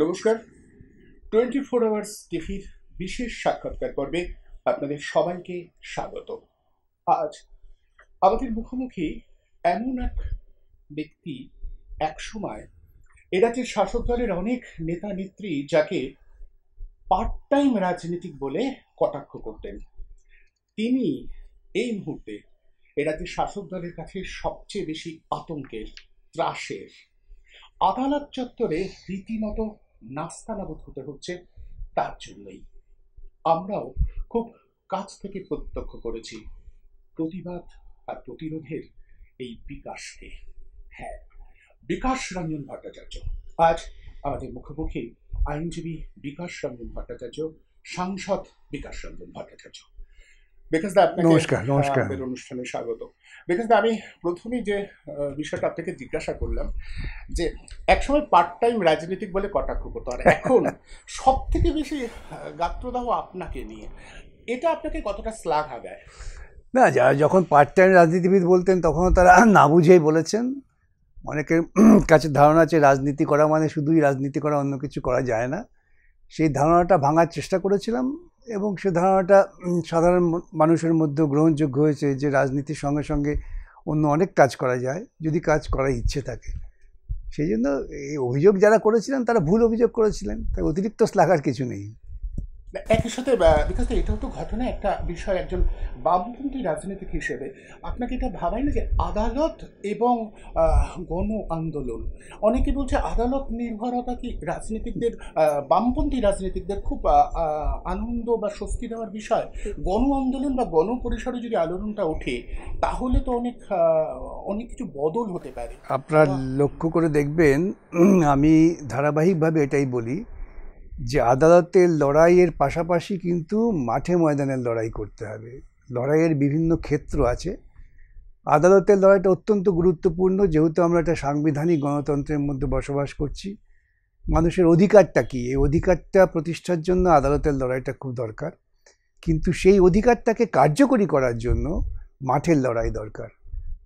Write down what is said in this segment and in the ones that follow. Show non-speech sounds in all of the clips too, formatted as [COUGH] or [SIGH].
নমস্কার। Twenty four hours টিভির বিশেষ সাক্ষাৎকার পর্বে আপনাদের সবাইকে স্বাগত। আজ আমাদের মুখোমুখি এমন এক ব্যক্তি এক সময় এরাজ্যের শাসক দলের অনেক নেতা নেত্রী যাকে পার্ট টাইম রাজনীতিক বলে কটাক্ষ করতেন। তিনি এই মুহূর্তে এরাজ্যের শাসক দলের কাছে সবচেয়ে বেশি আতঙ্কের ত্রাসের আদালত চত্বরে রীতিমতো নাস্তানাবুদ হতে হচ্ছে তার জন্যই। আমরাও খুব কাছ থেকে প্রত্যক্ষ করেছি। প্রতিবাদ আর প্রতিরোধের এই বিকাশকে। হ্যাঁ বিকাশ রঞ্জন ভট্টাচার্য। আজ আমাদের মুখোমুখি আইনজীবী বিকাশ রঞ্জন ভট্টাচার্য, সাংসদ বিকাশ রঞ্জন ভট্টাচার্য। বিকাশ দা আপনাকে নমস্কার, নমস্কার। অনুষ্ঠানে স্বাগত। বিকাশ দা আমি প্রথমেই যে বিষয়টা আপনাকে জিজ্ঞাসা করলাম যে একসময় পার্ট টাইম রাজনীতিক বলে কটাক্ষ করতো আর এখন [LAUGHS] সব থেকে বেশি গাত্রদাহ আপনাকে নিয়ে এটা আপনাকে কতটা শ্লাঘা দেয়? না যারা যখন পার্ট টাইম রাজনীতিবিদ বলতেন তখনও তারা না বুঝেই বলেছেন। অনেকের [CLEARS THROAT] কাছে ধারণা আছে রাজনীতি করা মানে শুধুই রাজনীতি করা অন্য কিছু করা যায় না। সেই ধারণাটা ভাঙার চেষ্টা করেছিলাম। এবং সে ধারণাটা সাধারণ মানুষের মধ্যে গ্রহণযোগ্য হয়েছে যে রাজনীতির সঙ্গে সঙ্গে অন্য অনেক কাজ করা যায়, যদি কাজ করার ইচ্ছে থাকে। সেই জন্য এই অভিযোগ যারা করেছিলেন, তারা ভুল অভিযোগ করেছিলেন। তাই অতিরিক্ত শ্লাঘার কিছু নেই। একই সাথে বিকজ এটাও তো ঘটনা একটা বিষয়, একজন বামপন্থী রাজনীতিক হিসেবে। আপনাকে এটা ভাবাই না যে আদালত এবং গণ আন্দোলন। অনেকে বলছে আদালত নির্ভরতা কি রাজনীতিকদের বামপন্থী রাজনীতিকদের খুব আনন্দ বা স্বস্তি দেওয়ার বিষয়? গণ আন্দোলন বা গণ পরিসরে যদি আলোড়নটা ওঠে, তাহলে তো অনেক অনেক কিছু বদল হতে পারে। আপনার লক্ষ্য করে দেখবেন, আমি ধারাবাহিকভাবে এটাই বলি যে আদালতের লড়াইয়ের পাশাপাশি কিন্তু মাঠে ময়দানের লড়াই করতে হবে। লড়াইয়ের বিভিন্ন ক্ষেত্র আছে। আদালতের লড়াইটা অত্যন্ত গুরুত্বপূর্ণ। যেহেতু আমরা একটা সাংবিধানিক গণতন্ত্রের মধ্যে বসবাস করছি, মানুষের অধিকারটা কি? এই অধিকারটা প্রতিষ্ঠার জন্য আদালতের লড়াইটা খুব দরকার। কিন্তু সেই অধিকারটাকে কার্যকরী করার জন্য মাঠের লড়াই দরকার।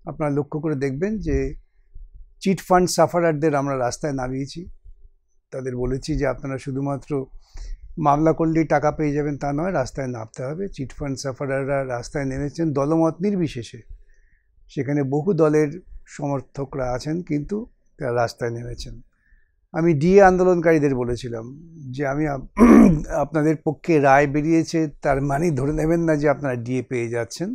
আপনারা লক্ষ্য করে দেখবেন যে চিট ফান্ড সাফারারদের আমরা রাস্তায় নামিয়েছি। তাদের বলেছি যে আপনারা শুধুমাত্র মামলা করলেই টাকা পেয়ে যাবেন তা নয়, রাস্তায় নামতে হবে। চিট ফান্ড সাফারাররা রাস্তায় নেমেছেন দলমত নির্বিশেষে। সেখানে বহু দলের সমর্থকরা আছেন কিন্তু তারা রাস্তায় নেমেছেন। আমি ডিএ আন্দোলনকারীদের বলেছিলাম যে আমি আপনাদের পক্ষে রায় বেরিয়েছে, তার মানে ধরে নেবেন না যে আপনারা ডিএ পেয়ে যাচ্ছেন।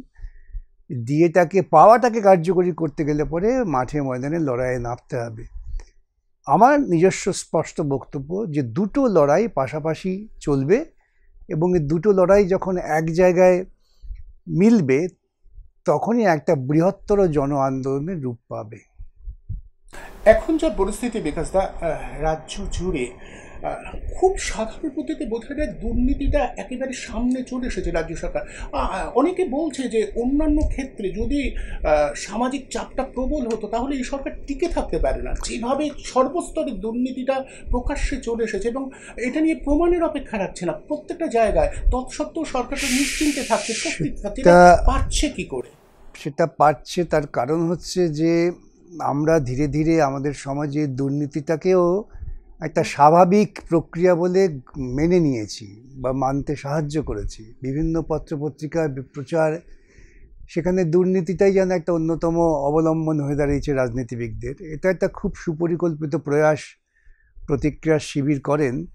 ডিএটাকে, পাওয়াটাকে কার্যকরী করতে গেলে পরে মাঠে ময়দানে লড়াইয়ে নামতে হবে। আমার নিজস্ব স্পষ্ট বক্তব্য যে দুটো লড়াই পাশাপাশি চলবে এবং এই দুটো লড়াই যখন এক জায়গায় মিলবে, তখনই একটা বৃহত্তর জন আন্দোলনের রূপ পাবে। এখন যা পরিস্থিতি বিকাশদা রাজ্য জুড়ে খুব সাধারণ পদ্ধতিতে বোঝা যায় দুর্নীতিটা একেবারে সামনে চলে এসেছে রাজ্য সরকার। অনেকে বলছে যে অন্যান্য ক্ষেত্রে যদি সামাজিক চাপটা প্রবল হতো তাহলে এই সরকার টিকে থাকতে পারে না। যেভাবে সর্বস্তরে দুর্নীতিটা প্রকাশ্যে চলে এসেছে এবং এটা নিয়ে প্রমাণের অপেক্ষা রাখছে না। প্রত্যেকটা জায়গায় তৎসত্ত্বেও সরকারটা নিশ্চিন্তে থাকছে সেটা- পারছে কি করে? সেটা পারছে তার কারণ হচ্ছে যে আমরা ধীরে ধীরে আমাদের সমাজে দুর্নীতিটাকেও একটা স্বাভাবিক প্রক্রিয়া বলে মেনে নিয়েছি বা মানতে সাহায্য করেছি। বিভিন্ন পত্রপত্রিকার প্রচার সেখানে দুর্নীতিটাই যেন একটা অন্যতম অবলম্বন হয়ে দাঁড়িয়েছে রাজনীতিবিদদের। এটা একটা খুব সুপরিকল্পিত প্রয়াস, প্রতিক্রিয়া শিবির করেন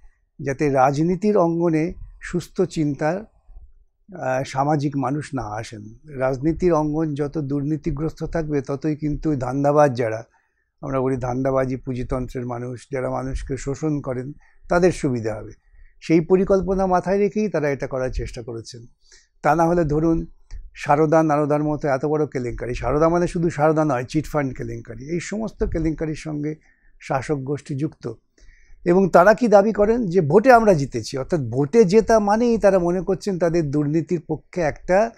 যাতে রাজনীতির অঙ্গনে সুস্থ চিন্তার সামাজিক মানুষ না আসেন। রাজনীতির অঙ্গন যত দুর্নীতিগ্রস্ত থাকবে, ততই কিন্তু ধান্দাবাজ যারা আমরা বলি ধান্দাবাজি পুঁজিতন্ত্রের মানুষ, যারা মানুষকে শোষণ করেন, তাদের সুবিধা হবে। সেই পরিকল্পনা মাথায় রেখেই তারা এটা করার চেষ্টা করেছেন। তা না হলে ধরুন, সারদা নারদার মতো এত বড় কেলেঙ্কারি। সারদা মানে শুধু সারদা নয় চিটফান্ড কেলেঙ্কারি। এই সমস্ত কেলেঙ্কারির সঙ্গে শাসক গোষ্ঠী যুক্ত। এবং তারা কি দাবি করেন? যে ভোটে আমরা জিতেছি। অর্থাৎ ভোটে জেতা মানেই তারা মনে করছেন তাদের দুর্নীতির পক্ষে একটা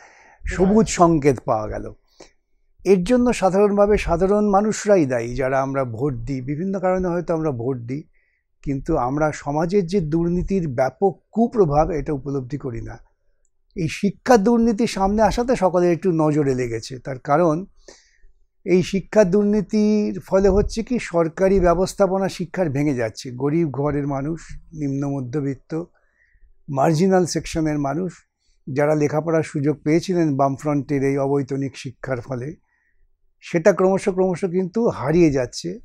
সবুজ সংকেত পাওয়া গেল। এর জন্য সাধারণভাবে সাধারণ মানুষরাই দায়ী, যারা আমরা ভোট দিই। বিভিন্ন কারণে হয়তো আমরা ভোট দিই, কিন্তু আমরা সমাজের যে দুর্নীতির ব্যাপক কুপ্রভাব, এটা উপলব্ধি করি না। এই শিক্ষা দুর্নীতি সামনে আসাতে সকলের একটু নজরে লেগেছে। তার কারণ, এই শিক্ষা দুর্নীতির ফলে হচ্ছে কি, সরকারি ব্যবস্থাপনা শিক্ষার ভেঙে যাচ্ছে। গরিব ঘরের মানুষ, নিম্ন মধ্যবিত্ত মার্জিনাল সেকশনের মানুষ, যারা লেখাপড়ার সুযোগ পেয়েছিলেন বামফ্রন্টের এই অবৈতনিক শিক্ষার ফলে সেটা ক্রমশ ক্রমশ কিন্তু হারিয়ে যাচ্ছে।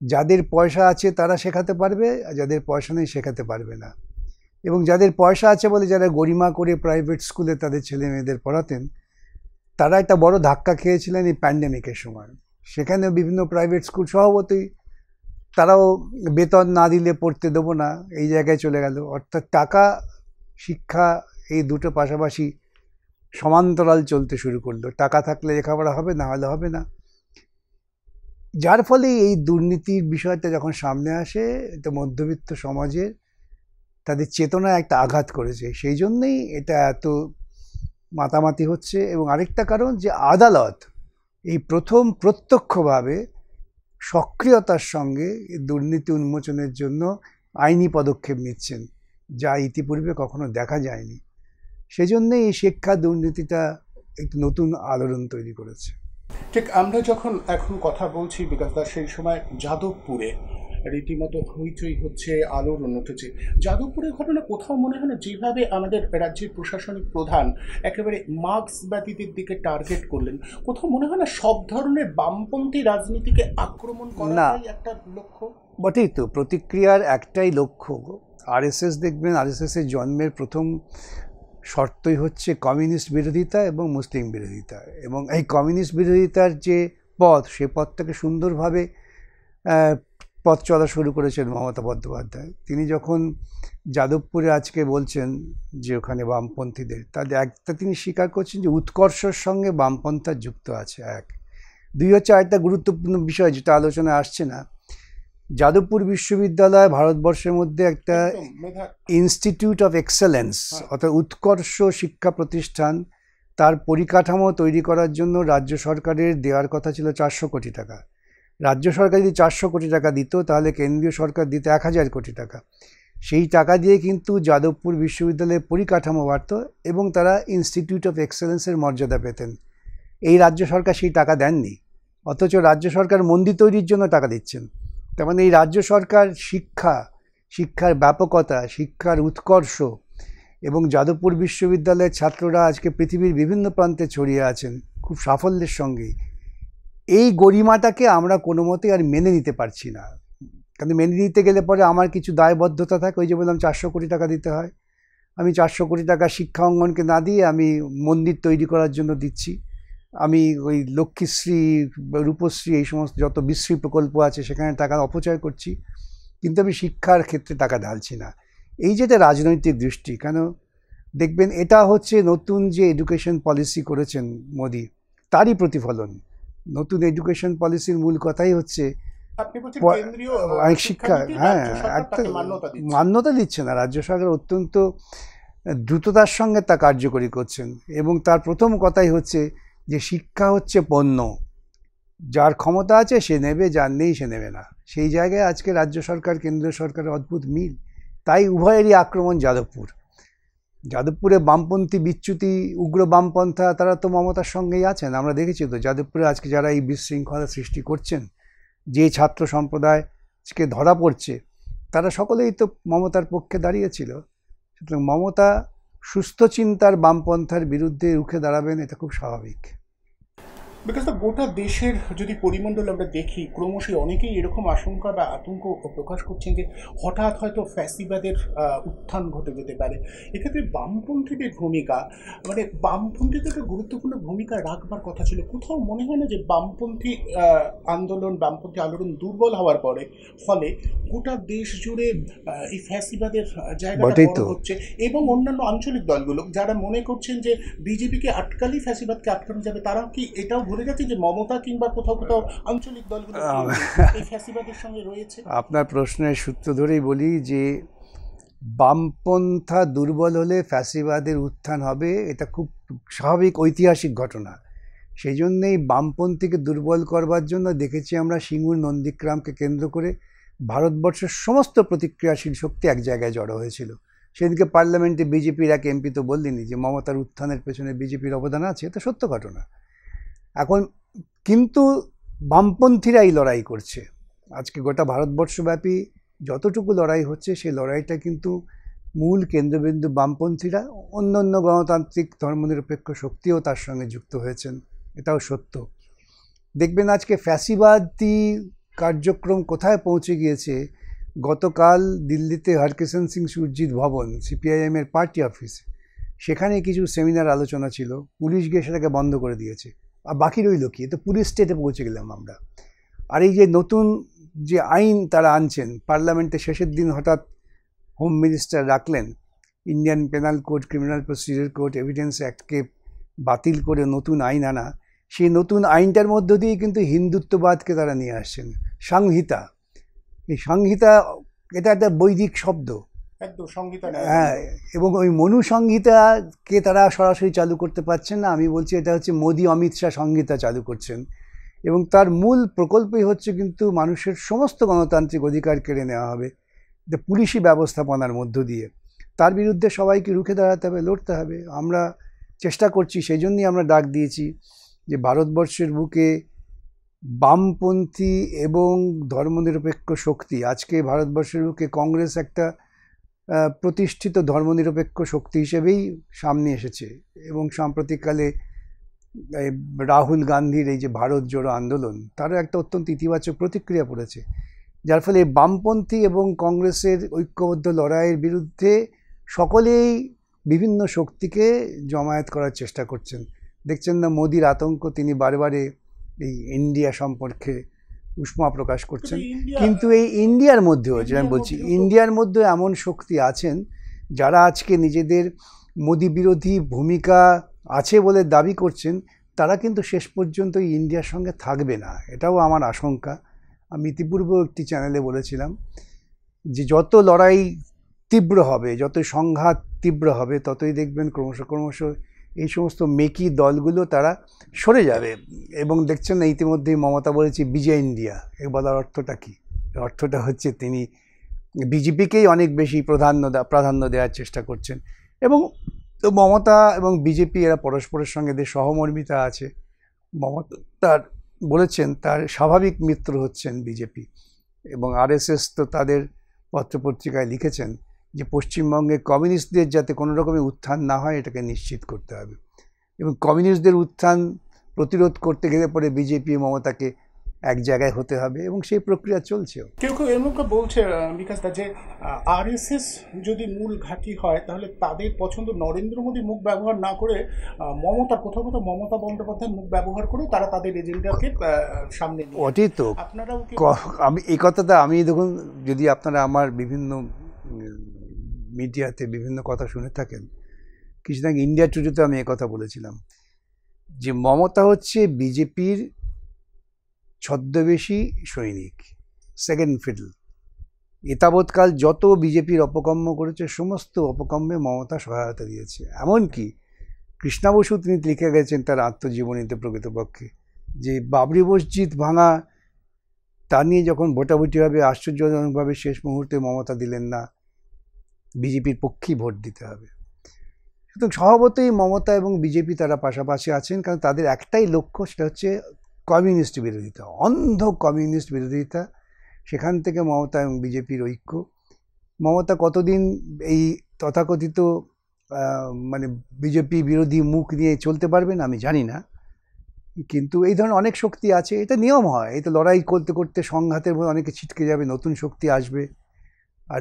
যাদের পয়সা আছে তারা শেখাতে পারবে, আর যাদের পয়সা নেই শেখাতে পারবে না। এবং যাদের পয়সা আছে বলে যারা গরিমা করে প্রাইভেট স্কুলে তাদের ছেলে মেয়েদের পড়াতেন, তারা একটা বড় ধাক্কা খেয়েছিলেন এই প্যান্ডেমিকের সময়। সেখানে বিভিন্ন প্রাইভেট স্কুল স্বভাবতই তারাও বেতন না দিলে পড়তে দেবো না, এই জায়গায় চলে গেল। অর্থাৎ টাকা, শিক্ষা এই দুটো পাশাপাশি সমান্তরাল চলতে শুরু করল। টাকা থাকলে লেখাপড়া হবে, না হলে হবে না। যার ফলে এই দুর্নীতির বিষয়টা যখন সামনে আসে এটা মধ্যবিত্ত সমাজের তাদের চেতনায় একটা আঘাত করেছে। সেই জন্যেই এটা এত মাতামাতি হচ্ছে। এবং আরেকটা কারণ যে আদালত এই প্রথম প্রত্যক্ষভাবে সক্রিয়তার সঙ্গে দুর্নীতি উন্মোচনের জন্য আইনি পদক্ষেপ নিচ্ছেন, যা ইতিপূর্বে কখনো দেখা যায়নি। সেজন্যে এই শিক্ষা দুর্নীতিটা একটি নতুন আলোড়ন তৈরি করেছে। ঠিক আমরা যখন এখন কথা বলছি বিকাশ দা সেই সময় যাদবপুরে রীতিমতো হইচই হচ্ছে আলোড়ন উঠেছে। যাদবপুরের ঘটনা কোথাও মনে হয় না যেভাবে আমাদের রাজ্যের প্রশাসনিক প্রধান একেবারে মার্কস মার্ক্সবাদীদের দিকে টার্গেট করলেন কোথাও মনে হয় না সব ধরনের বামপন্থী রাজনীতিকে আক্রমণ করাটাই একটা লক্ষ্য? বটেই তো প্রতিক্রিয়ার একটাই লক্ষ্য। আরএসএস দেখবেন আরএসএসের জন্মের প্রথম শর্তই হচ্ছে কমিউনিস্ট বিরোধিতা এবং মুসলিম বিরোধিতা। এবং এই কমিউনিস্ট বিরোধিতার যে পথ, সে পথটাকে সুন্দরভাবে পথ চলা শুরু করেছেন মমতা বন্দ্যোপাধ্যায়। তিনি যখন যাদবপুরে আজকে বলছেন যে ওখানে বামপন্থীদের, তাহলে একটা তিনি স্বীকার করছেন যে উৎকর্ষর সঙ্গে বামপন্থা যুক্ত আছে এক। দুই হচ্ছে আরেকটা গুরুত্বপূর্ণ বিষয় যেটা আলোচনা আসছে না যাদবপুর বিশ্ববিদ্যালয় ভারতবর্ষের মধ্যে একটা ইনস্টিটিউট অফ এক্সেলেন্স অর্থাৎ উৎকর্ষ শিক্ষা প্রতিষ্ঠান তার পরিকাঠামো তৈরি করার জন্য রাজ্য সরকারের দেওয়ার কথা ছিল চারশো কোটি টাকা। রাজ্য সরকার যদি চারশো কোটি টাকা দিত তাহলে কেন্দ্রীয় সরকার দিত এক হাজার কোটি টাকা। সেই টাকা দিয়ে কিন্তু যাদবপুর বিশ্ববিদ্যালয়ের পরিকাঠামো বাড়ত এবং তারা ইনস্টিটিউট অফ এক্সেলেন্সের মর্যাদা পেতেন। এই রাজ্য সরকার সেই টাকা দেননি। অথচ রাজ্য সরকার মন্দির তৈরির জন্য টাকা দিচ্ছেন। তার মানে এই রাজ্য সরকার শিক্ষা, শিক্ষার ব্যাপকতা, শিক্ষার উৎকর্ষ এবং যাদবপুর বিশ্ববিদ্যালয়ের ছাত্ররা আজকে পৃথিবীর বিভিন্ন প্রান্তে ছড়িয়ে আছেন খুব সাফল্যের সঙ্গে। এই গরিমাটাকে আমরা কোনো মতে আর মেনে নিতে পারছি না। কারণ মেনে নিতে গেলে পরে আমার কিছু দায়বদ্ধতা থাকে, ওই যে বললাম চারশো কোটি টাকা দিতে হয়। আমি চারশো কোটি টাকা শিক্ষা অঙ্গনকে না দিয়ে আমি মন্দির তৈরি করার জন্য দিচ্ছি। আমি ওই লক্ষ্মীশ্রী রূপশ্রী এই সমস্ত যত বিশ্রী প্রকল্প আছে সেখানে টাকা অপচয় করছি। কিন্তু আমি শিক্ষার ক্ষেত্রে টাকা ঢালছি না। এই যেটা রাজনৈতিক দৃষ্টি কেন? দেখবেন এটা হচ্ছে নতুন যে এডুকেশন পলিসি করেছেন মোদি তারই প্রতিফলন। নতুন এডুকেশন পলিসির মূল কথাই হচ্ছে শিক্ষা হ্যাঁ একটা মান্যতা দিচ্ছে না। রাজ্য সরকার অত্যন্ত দ্রুততার সঙ্গে তা কার্যকরী করছেন। এবং তার প্রথম কথাই হচ্ছে যে শিক্ষা হচ্ছে পণ্য। যার ক্ষমতা আছে সে নেবে, যার নেই সে নেবে না। সেই জায়গায় আজকে রাজ্য সরকার, কেন্দ্রীয় সরকারের অদ্ভুত মিল। তাই উভয়েরই আক্রমণ যাদবপুর। যাদবপুরে বামপন্থী বিচ্যুতি, উগ্র বামপন্থা, তারা তো মমতার সঙ্গেই আছেন। আমরা দেখেছি তো যাদবপুরে আজকে যারা এই বিশৃঙ্খলা সৃষ্টি করছেন, যে ছাত্র সম্প্রদায় আজকে ধরা পড়ছে, তারা সকলেই তো মমতার পক্ষে দাঁড়িয়েছিল সুতরাং মমতা সুস্থ চিন্তার বামপন্থার বিরুদ্ধে রুখে দাঁড়াবেন এটা খুব স্বাভাবিক। বিকজ দ্য গোটা দেশের যদি পরিমণ্ডল আমরা দেখি ক্রমশই অনেকেই এরকম আশঙ্কা বা আতঙ্ক প্রকাশ করছেন যে হঠাৎ হয়তো ফ্যাসিবাদের উত্থান ঘটে যেতে পারে। এক্ষেত্রে বামপন্থীদের ভূমিকা মানে বামপন্থীদের একটা গুরুত্বপূর্ণ ভূমিকা রাখবার কথা ছিল। কোথাও মনে হয় না যে বামপন্থী আন্দোলন বামপন্থী আন্দোলন দুর্বল হওয়ার পরে ফলে গোটা দেশ জুড়ে এই ফ্যাসিবাদের জায়গাটা হচ্ছে এবং অন্যান্য আঞ্চলিক দলগুলো যারা মনে করছেন যে বিজেপিকে আটকালেই ফ্যাসিবাদকে আটকানো যাবে তারাও কি এটাও ভুলে গেছে যে মমতা কিংবা কোথাও কোথাও আঞ্চলিক দলগুলো [LAUGHS] এই ফ্যাসিবাদের সঙ্গে রয়েছে। আপনার প্রশ্নের সূত্র ধরেই বলি যে বামপন্থা দুর্বল হলে ফ্যাসিবাদের উত্থান হবে এটা খুব স্বাভাবিক ঐতিহাসিক ঘটনা। সেই জন্যেই বামপন্থীকে দুর্বল করবার জন্য দেখেছি আমরা সিঙ্গুর নন্দীগ্রামকে কেন্দ্র করে ভারতবর্ষের সমস্ত প্রতিক্রিয়াশীল শক্তি এক জায়গায় জড়ো হয়েছিল। সেদিকে পার্লামেন্টে বিজেপির এক এমপি তো বললেনি যে মমতার উত্থানের পেছনে বিজেপির অবদান আছে এটা সত্য ঘটনা। এখন কিন্তু বামপন্থীরাই লড়াই করছে। আজকে গোটা ভারতবর্ষব্যাপী যতটুকু লড়াই হচ্ছে, সেই লড়াইটা কিন্তু মূল কেন্দ্রবিন্দু বামপন্থীরা অন্য অন্য গণতান্ত্রিক ধর্মনিরপেক্ষ শক্তিও তার সঙ্গে যুক্ত হয়েছেন। এটাও সত্য। দেখবেন আজকে ফ্যাসিবাদী কার্যক্রম কোথায় পৌঁছে গিয়েছে? গতকাল দিল্লিতে হরকিষণ সিং সুরজিৎ ভবন, সিপিআইএমের পার্টি অফিস, সেখানে কিছু সেমিনার আলোচনা ছিল। পুলিশ গিয়ে সেটাকে বন্ধ করে দিয়েছে। আর বাকি রইল কি? তো পুলিশ স্টেটে পৌঁছে গেলাম আমরা। আর এই যে নতুন যে আইন তারা আনছেন পার্লামেন্টের শেষের দিন হঠাৎ হোম মিনিস্টার রাখলেন Indian penal code criminal procedure code evidence অ্যাক্টকে বাতিল করে নতুন আইন আনা, সেই নতুন আইনটার মধ্য দিয়ে কিন্তু হিন্দুত্ববাদকে তারা নিয়ে আসছেন। সংহিতা। এই সংহিতা, এটা একটা বৈদিক শব্দ। একদম সংহিতা হ্যাঁ এবং ওই মনু সংহিতাকে তারা সরাসরি চালু করতে পারছেন না। আমি বলছি এটা হচ্ছে মোদি অমিত শাহ সংহিতা চালু করছেন। এবং তার মূল প্রকল্পই হচ্ছে কিন্তু মানুষের সমস্ত গণতান্ত্রিক অধিকার কেড়ে নেওয়া হবে এটা পুলিশি ব্যবস্থাপনার মধ্য দিয়ে। তার বিরুদ্ধে সবাইকে রুখে দাঁড়াতে হবে লড়তে হবে। আমরা চেষ্টা করছি সেই জন্যই আমরা ডাক দিয়েছি যে ভারতবর্ষের বুকে বামপন্থী এবং ধর্মনিরপেক্ষ শক্তি আজকে ভারতবর্ষের বুকে কংগ্রেস একটা প্রতিষ্ঠিত ধর্মনিরপেক্ষ শক্তি হিসেবেই সামনে এসেছে এবং সাম্প্রতিককালে রাহুল গান্ধীর এই যে ভারত জোড়ো আন্দোলন, তারও একটা অত্যন্ত ইতিবাচক প্রতিক্রিয়া পড়েছে। যার ফলে বামপন্থী এবং কংগ্রেসের ঐক্যবদ্ধ লড়াইয়ের বিরুদ্ধে সকলেই বিভিন্ন শক্তিকে জমায়েত করার চেষ্টা করছেন। দেখছেন না মোদির আতঙ্ক, তিনি বারে এই ইন্ডিয়া সম্পর্কে উষ্মা প্রকাশ করছেন। কিন্তু এই ইন্ডিয়ার মধ্যেও যে আমি বলছি ইন্ডিয়ার মধ্যে এমন শক্তি আছেন যারা আজকে নিজেদের মোদি বিরোধী ভূমিকা আছে বলে দাবি করছেন তারা কিন্তু শেষ পর্যন্ত ইন্ডিয়ার সঙ্গে থাকবে না। এটাও আমার আশঙ্কা। আমি ইতিপূর্বেও একটি চ্যানেলে বলেছিলাম যে যত লড়াই তীব্র হবে যত সংঘাত তীব্র হবে ততই দেখবেন ক্রমশ ক্রমশ এই সমস্ত মেকি দলগুলো তারা সরে যাবে। এবং দেখছেন না, ইতিমধ্যেই মমতা বলেছে বিজয় ইন্ডিয়া। এ বলার অর্থটা কী? অর্থটা হচ্ছে তিনি বিজেপিকেই অনেক বেশি প্রাধান্য প্রাধান্য দেওয়ার চেষ্টা করছেন। এবং তো মমতা এবং বিজেপি, এরা পরস্পরের সঙ্গে যে সহমর্মিতা আছে, মমতা তার বলেছেন তার স্বাভাবিক মিত্র হচ্ছেন বিজেপি। এবং আরএসএস তো তাদের পত্রপত্রিকায় লিখেছেন যে পশ্চিমবঙ্গে কমিউনিস্টদের যাতে কোনো রকমের উত্থান না হয় এটাকে নিশ্চিত করতে হবে। এবং কমিউনিস্টদের উত্থান প্রতিরোধ করতে গেলে পরে বিজেপি মমতাকে এক জায়গায় হতে হবে এবং সেই প্রক্রিয়া চলছে কেউ কেউ এর মুখে বলছে বিকাশ দা যে আরএসএস যদি মূল ঘাঁটি হয় তাহলে তাদের পছন্দ নরেন্দ্র মোদী মুখ ব্যবহার না করে মমতা কোথাও কোথাও মমতা বন্দ্যোপাধ্যায় মুখ ব্যবহার করে তারা তাদের এজেন্ডাকে সামনে ওটাই তো আপনারাও আমি এই কথাটা আমি দেখুন যদি আপনারা আমার বিভিন্ন মিডিয়াতে বিভিন্ন কথা শুনে থাকেন। কিছুদিন আগে ইন্ডিয়া টুডেতে আমি কথা বলেছিলাম। যে মমতা হচ্ছে বিজেপির ছদ্মবেশী সৈনিক সেকেন্ড ফিডল এতাবৎকাল যত বিজেপির অপকম্ম করেছে, সমস্ত অপকম্মে মমতা সহায়তা দিয়েছে। এমনকি কৃষ্ণা বসু তিনি লিখে গেছেন তার আত্মজীবনীতে প্রকৃতপক্ষে যে বাবরি মসজিদ ভাঙা, তা নিয়ে যখন ভোটাভুটি হবে, আশ্চর্যজনকভাবে শেষ মুহূর্তে মমতা দিলেন না। বিজেপির পক্ষেই ভোট দিতে হবে। সুতরাং স্বভাবতই মমতা এবং বিজেপি তারা পাশাপাশি আছেন, কারণ তাদের একটাই লক্ষ্য সেটা হচ্ছে কমিউনিস্ট বিরোধিতা, অন্ধ কমিউনিস্ট বিরোধিতা। সেখান থেকে মমতা এবং বিজেপির ঐক্য। মমতা কতদিন এই তথাকথিত মানে বিজেপি বিরোধী মুখ নিয়ে চলতে পারবেন আমি জানি না। কিন্তু এই ধরনের অনেক শক্তি আছে, এটা নিয়ম হয়। এই তো লড়াই করতে করতে সংঘাতের মধ্যে অনেকে ছিটকে যাবে, নতুন শক্তি আসবে। আর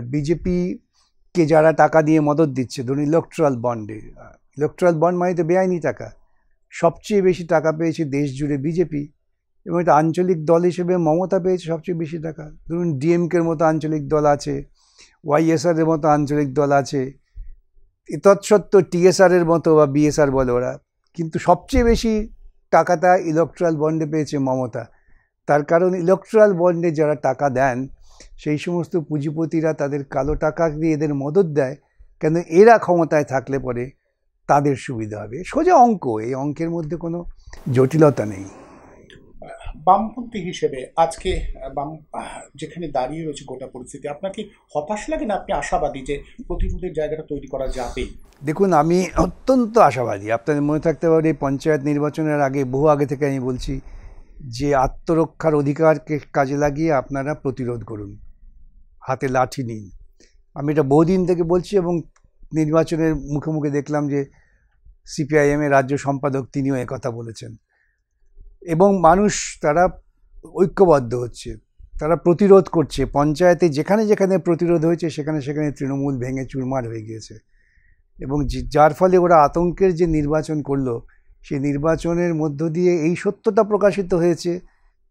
বিজেপিকে যারা টাকা দিয়ে মদত দিচ্ছে, ধরুন ইলেকট্রাল বন্ডে ইলেকট্রাল বন্ড মানে তো বেআইনি টাকা। সবচেয়ে বেশি টাকা পেয়েছে দেশ জুড়ে বিজেপি এবং এটা আঞ্চলিক দল হিসেবে মমতা পেয়েছে সবচেয়ে বেশি টাকা। ধরুন ডিএমকের মতো আঞ্চলিক দল আছে ওয়াইএসআরের মতো আঞ্চলিক দল আছে তৎসত্ত্বেও টিএসআরের মতো বা বিএসআর বলে ওরা। কিন্তু সবচেয়ে বেশি টাকাটা ইলেকট্রাল বন্ডে পেয়েছে মমতা। তার কারণ ইলেকট্রাল বন্ডে যারা টাকা দেন সেই সমস্ত পুঁজিপতিরা তাদের কালো টাকা দিয়ে এদের মদত দেয় কেন এরা ক্ষমতায় থাকলে পরে তাদের সুবিধা হবে? সোজা অঙ্ক এই অঙ্কের মধ্যে কোনো জটিলতা নেই। বামপন্থী হিসেবে আজকে বাম যেখানে দাঁড়িয়ে রয়েছে গোটা পরিস্থিতি আপনার কি হতাশ লাগে না? আপনি আশাবাদী যে প্রতিরোধের জায়গাটা তৈরি করা যাবে? দেখুন আমি অত্যন্ত আশাবাদী। আপনাদের মনে থাকতে পারে এই পঞ্চায়েত নির্বাচনের আগে বহু আগে থেকে আমি বলছি যে আত্মরক্ষার অধিকারকে কাজে লাগিয়ে আপনারা প্রতিরোধ করুন। হাতে লাঠি নিন। আমি এটা বহুদিন থেকে বলছি এবং নির্বাচনের মুখে মুখে দেখলাম যে সিপিআইএমের রাজ্য সম্পাদক তিনিও কথা বলেছেন। এবং মানুষ তারা ঐক্যবদ্ধ হচ্ছে, তারা প্রতিরোধ করছে। পঞ্চায়েতে যেখানে যেখানে প্রতিরোধ হয়েছে, সেখানে সেখানে তৃণমূল ভেঙে চুরমার হয়ে গিয়েছে। এবং যার ফলে ওরা আতঙ্কের যে নির্বাচন করল, সেই নির্বাচনের মধ্য দিয়ে এই সত্যটা প্রকাশিত হয়েছে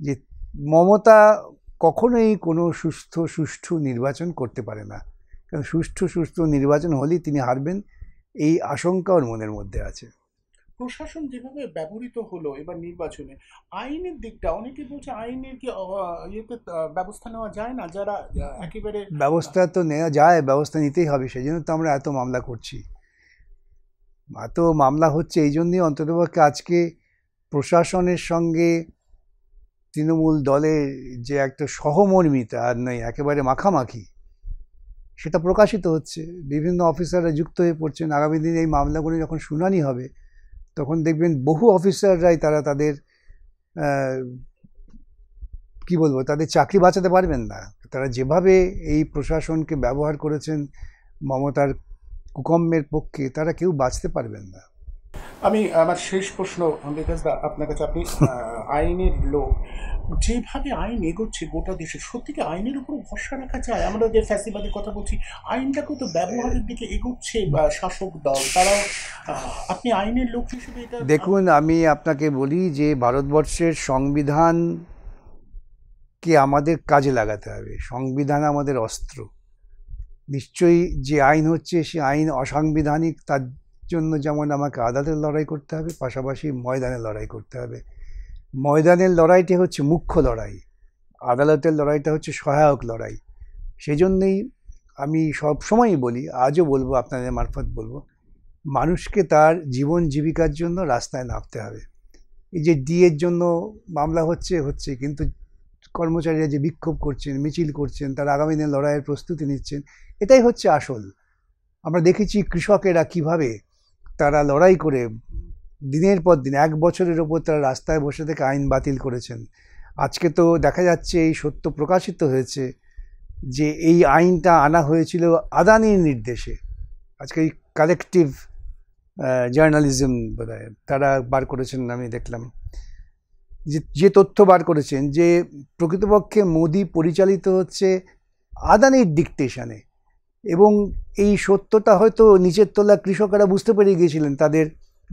যে মমতা কখনোই কোনো সুস্থ সুষ্ঠু নির্বাচন করতে পারে না। কারণ সুষ্ঠু সুষ্ঠু নির্বাচন হলেই তিনি হারবেন এই আশঙ্কা ওর মনের মধ্যে আছে। প্রশাসন যেভাবে ব্যবহৃত হলো এবার নির্বাচনে আইনের দিকটা অনেকে বলছে আইনের কি ইয়েতে ব্যবস্থা নেওয়া যায় না? যারা একেবারে ব্যবস্থা তো নেওয়া যায় ব্যবস্থা নিতেই হবে সেই জন্য তো আমরা এত মামলা করছি। এত মামলা হচ্ছে এই জন্যই অন্ততপক্ষে আজকে প্রশাসনের সঙ্গে তৃণমূল দলের যে একটা সহমর্মিতা আর নয়, একেবারে মাখামাখি, সেটা প্রকাশিত হচ্ছে। বিভিন্ন অফিসাররা যুক্ত হয়ে পড়ছেন। আগামী দিনে এই মামলাগুলো যখন শুনানি হবে, তখন দেখবেন বহু অফিসাররাই তারা তাদের কি বলব, তাদের চাকরি বাঁচাতে পারবেন না। তারা যেভাবে এই প্রশাসনকে ব্যবহার করেছেন মমতার কুকম্মের পক্ষে, তারা কেউ বাঁচতে পারবেন না। আমি আমার শেষ প্রশ্ন বিকাশ দা, আপনার কাছে আপনি আইনের লোক। যেভাবে আইন এগোচ্ছে গোটা দেশে সত্যি কি আইনের উপর ভরসা রাখা যায়? আমরা যে ফ্যাসিবাদের কথা বলছি, আইনটাকেও তো ব্যবহারের দিকে এগোচ্ছে শাসক দল। তারাও আপনি আইনের লোক হিসেবে এটা দেখুন, আমি আপনাকে বলি যে ভারতবর্ষের সংবিধান সংবিধানকে আমাদের কাজে লাগাতে হবে। সংবিধান আমাদের অস্ত্র। নিশ্চয়ই যে আইন হচ্ছে, সে আইন অসাংবিধানিক তার জন্য যেমন আমাকে আদালতের লড়াই করতে হবে, পাশাপাশি ময়দানে লড়াই করতে হবে। ময়দানের লড়াইটি হচ্ছে মুখ্য লড়াই। আদালতের লড়াইটা হচ্ছে সহায়ক লড়াই। সেই জন্যেই আমি সব সময়ই বলি, আজও বলব, আপনাদের মারফত বলব, মানুষকে তার জীবন জীবিকার জন্য রাস্তায় নামতে হবে। এই যে ডিএর জন্য মামলা হচ্ছে হচ্ছে, কিন্তু কর্মচারীরা যে বিক্ষোভ করছেন, মিছিল করছেন, তারা আগামী দিনে লড়াইয়ের প্রস্তুতি নিচ্ছেন, এটাই হচ্ছে আসল। আমরা দেখেছি কৃষকেরা কীভাবে তারা লড়াই করে দিনের পর দিন, এক বছরের ওপর তারা রাস্তায় বসে থেকে আইন বাতিল করেছেন। আজকে তো দেখা যাচ্ছে এই সত্য প্রকাশিত হয়েছে যে এই আইনটা আনা হয়েছিল আদানির নির্দেশে। আজকে এই কালেকটিভ জার্নালিজম বোধ তারা বার করেছেন আমি দেখলাম। যে যে তথ্য বার করেছেন যে প্রকৃতপক্ষে মোদি পরিচালিত হচ্ছে আদানির ডিকটেশনে এবং এই সত্যটা হয়তো নিচের তলা কৃষকেরা বুঝতে পেরে গিয়েছিলেন তাদের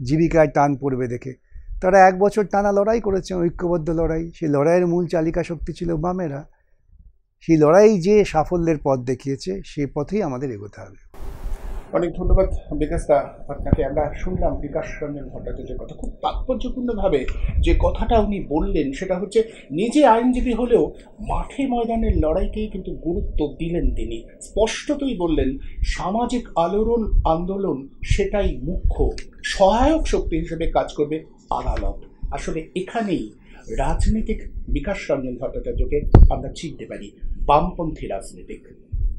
জীবিকায় টান পড়বে দেখে। তারা এক বছর টানা লড়াই করেছে, ঐক্যবদ্ধ লড়াই। সেই লড়াইয়ের মূল চালিকা শক্তি ছিল বামেরা। সেই লড়াই যে সাফল্যের পথ দেখিয়েছে, সে পথেই আমাদের এগোতে হবে। অনেক ধন্যবাদ বিকাশ দা আপনাকে আমরা শুনলাম বিকাশ রঞ্জন ভট্টাচার্যের কথা। খুব তাৎপর্যপূর্ণভাবে যে কথাটা উনি বললেন, সেটা হচ্ছে নিজে আইনজীবী হলেও মাঠে ময়দানের লড়াইকেই কিন্তু গুরুত্ব দিলেন তিনি। স্পষ্টতই বললেন, সামাজিক আলোড়ন, আন্দোলন সেটাই মুখ্য। সহায়ক শক্তি হিসেবে কাজ করবে আদালত। আসলে এখানেই রাজনীতিক বিকাশ রঞ্জন ভট্টাচার্যকে আমরা চিনতে পারি, বামপন্থী রাজনীতিক।